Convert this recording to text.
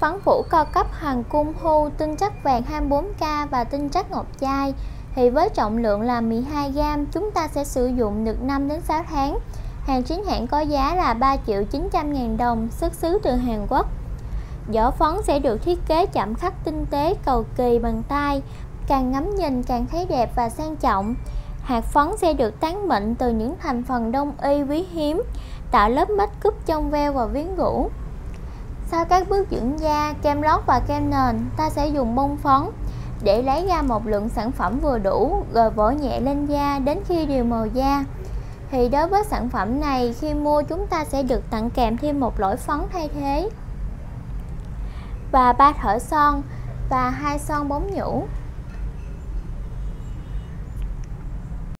phấn phủ cao cấp hoàng cung hu tinh chất vàng 24K và tinh chất ngọc chai, thì với trọng lượng là 12g chúng ta sẽ sử dụng được 5 đến 6 tháng. Hàng chính hãng có giá là 3 triệu 900 ngàn đồng xuất xứ từ Hàn Quốc. Vỏ phấn sẽ được thiết kế chạm khắc tinh tế cầu kỳ bằng tay. Càng ngắm nhìn càng thấy đẹp và sang trọng. Hạt phấn sẽ được tán mịn từ những thành phần đông y quý hiếm tạo lớp make cúp trong veo và viếng gũ sau các bước dưỡng da, kem lót và kem nền, ta sẽ dùng bông phấn để lấy ra một lượng sản phẩm vừa đủ rồi vỗ nhẹ lên da đến khi đều màu da. Thì đối với sản phẩm này, khi mua chúng ta sẽ được tặng kèm thêm một lõi phấn thay thế. Và ba thỏi son và hai son bóng nhũ.